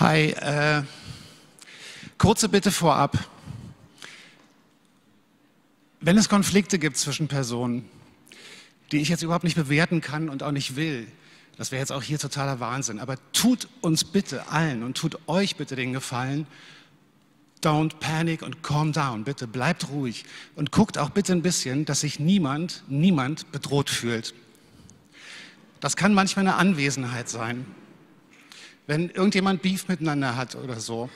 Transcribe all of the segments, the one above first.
Hi, äh, kurze Bitte vorab. Wenn es Konflikte gibt zwischen Personen, die ich jetzt überhaupt nicht bewerten kann und auch nicht will, das wäre jetzt auch hier totaler Wahnsinn, aber tut uns bitte allen und tut euch bitte den Gefallen, don't panic und calm down, bitte bleibt ruhig und guckt auch bitte ein bisschen, dass sich niemand, niemand bedroht fühlt. Das kann manchmal eine Anwesenheit sein wenn irgendjemand Beef miteinander hat oder so,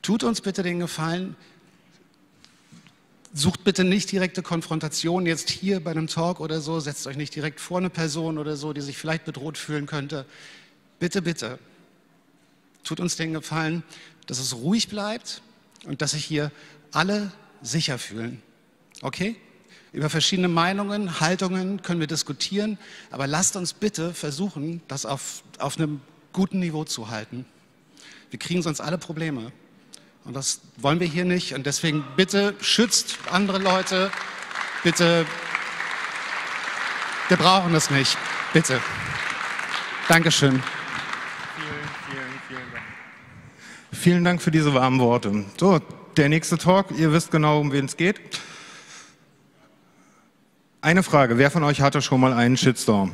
tut uns bitte den Gefallen, sucht bitte nicht direkte Konfrontation jetzt hier bei einem Talk oder so, setzt euch nicht direkt vor eine Person oder so, die sich vielleicht bedroht fühlen könnte. Bitte, bitte, tut uns den Gefallen, dass es ruhig bleibt und dass sich hier alle sicher fühlen. Okay? Über verschiedene Meinungen, Haltungen können wir diskutieren, aber lasst uns bitte versuchen, das auf, auf einem guten Niveau zu halten. Wir kriegen sonst alle Probleme. Und das wollen wir hier nicht. Und deswegen bitte schützt andere Leute. Bitte, wir brauchen das nicht. Bitte. Dankeschön. Vielen, vielen, vielen Dank. Vielen Dank für diese warmen Worte. So, der nächste Talk. Ihr wisst genau, um wen es geht. Eine Frage. Wer von euch hatte schon mal einen Shitstorm?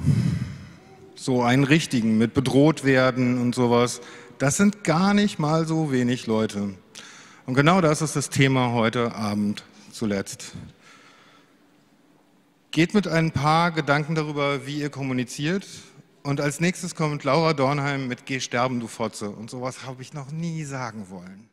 So einen richtigen mit bedroht werden und sowas, das sind gar nicht mal so wenig Leute. Und genau das ist das Thema heute Abend zuletzt. Geht mit ein paar Gedanken darüber, wie ihr kommuniziert. Und als nächstes kommt Laura Dornheim mit Geh sterben, du Fotze. Und sowas habe ich noch nie sagen wollen.